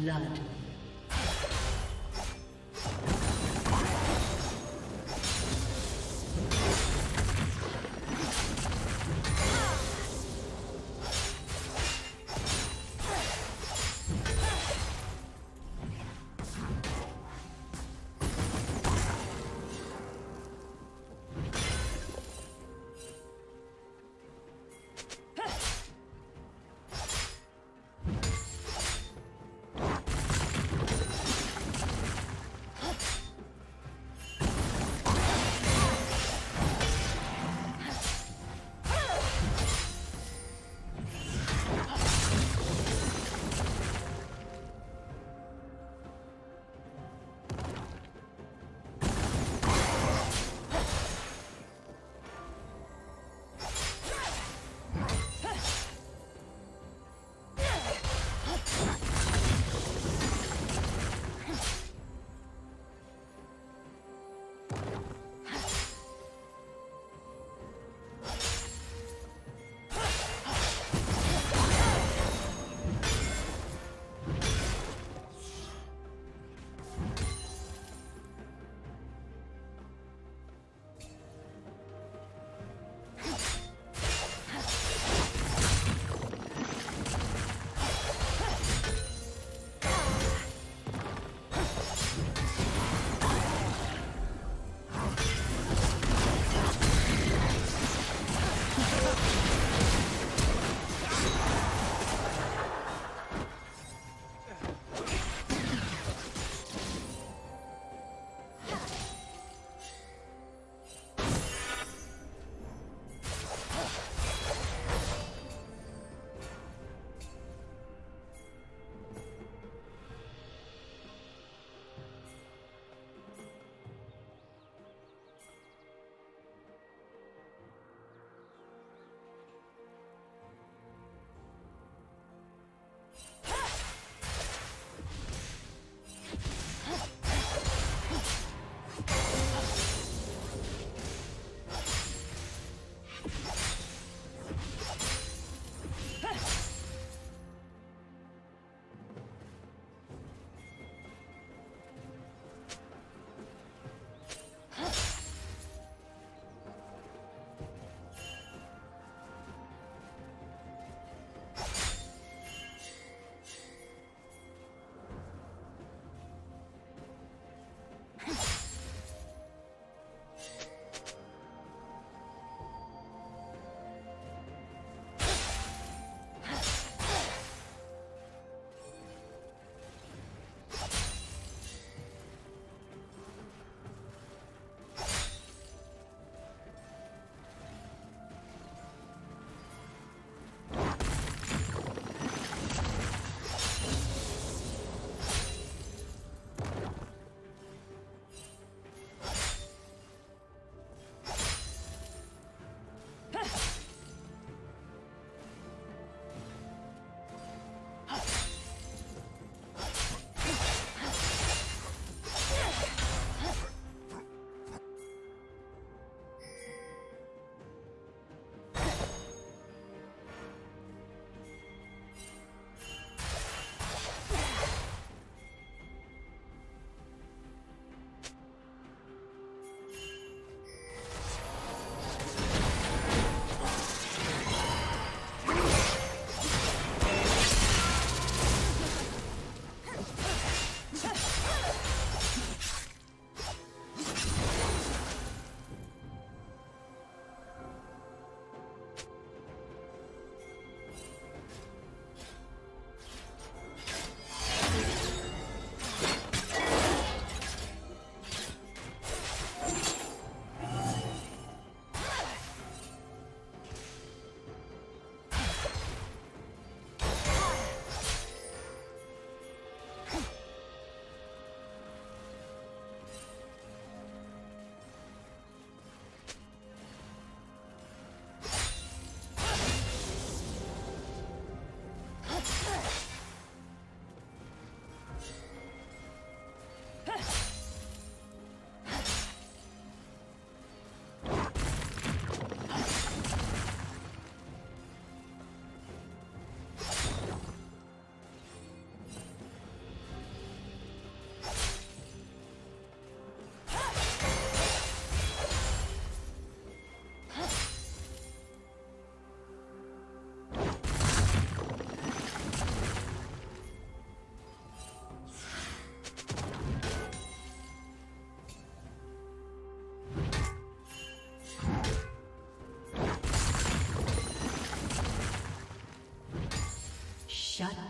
Blood.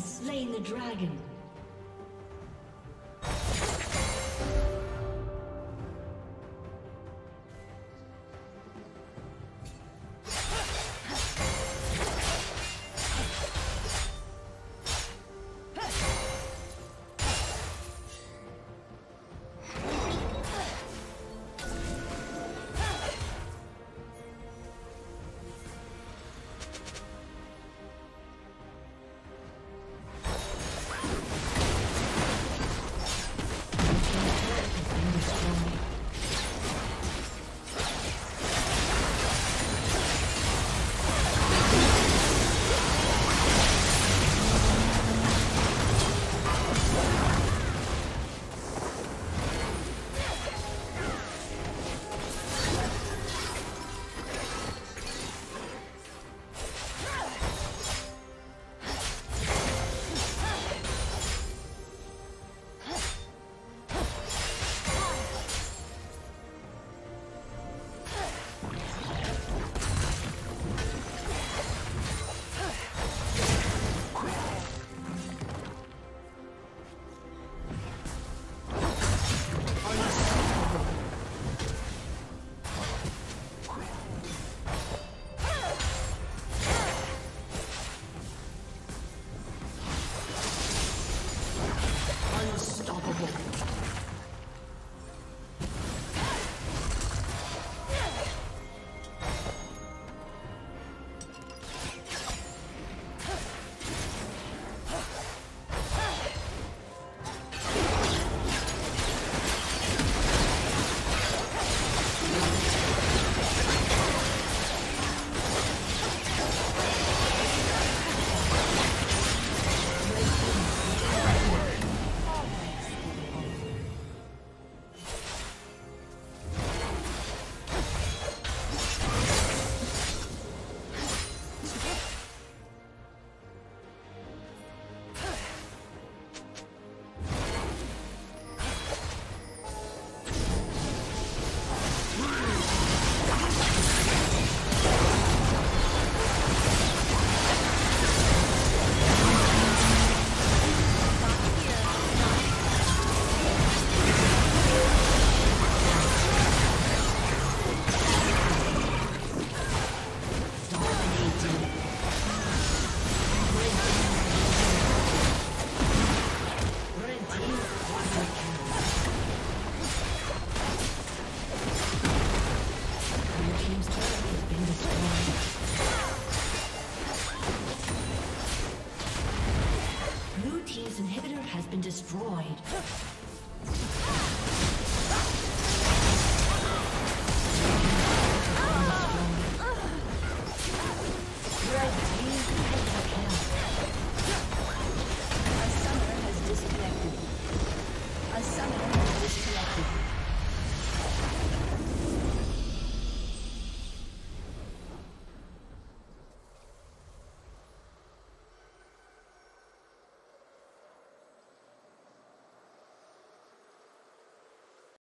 slain the dragon.